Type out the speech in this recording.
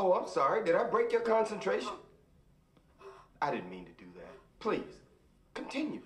Oh, I'm sorry. Did I break your concentration? I didn't mean to do that. Please, continue.